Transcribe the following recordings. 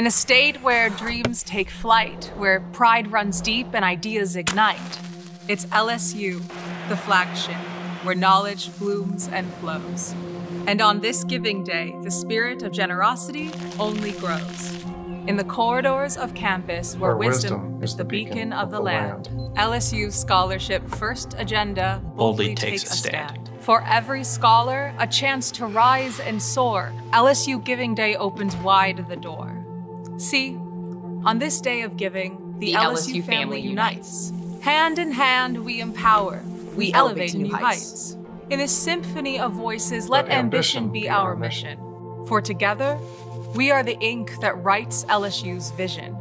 In a state where dreams take flight, where pride runs deep and ideas ignite, it's LSU, the flagship, where knowledge blooms and flows. And on this giving day, the spirit of generosity only grows. In the corridors of campus, where, Where wisdom, wisdom is the beacon of the land, LSU's scholarship first agenda boldly, takes, a stand. For every scholar, a chance to rise and soar, LSU Giving Day opens wide the door. See, on this day of giving, the, The LSU, LSU family family unites. Hand in hand, we empower, we, elevate, to new new heights. In this symphony of voices, let, Let ambition, be our mission. For together, we are the ink that writes LSU's vision.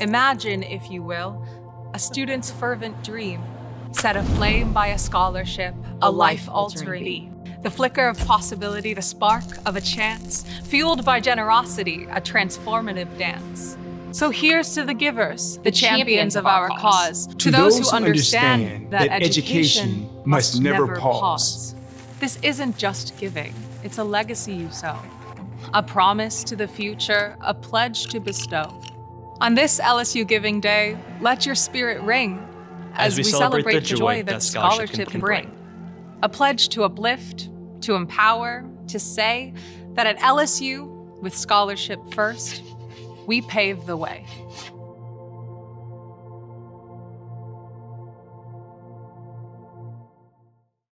Imagine, if you will, a student's fervent dream, set aflame by a scholarship, a, A life life-altering altering beat. The flicker of possibility, the spark of a chance, fueled by generosity, a transformative dance. So here's to the givers, the, champions, of our cause, to, those, who understand, that, education must never pause. This isn't just giving, it's a legacy you sow, a promise to the future, a pledge to bestow. On this LSU Giving Day, let your spirit ring as, we, celebrate, the joy that scholarship can bring. A pledge to uplift, to empower, to say that at LSU, with scholarship first, we pave the way.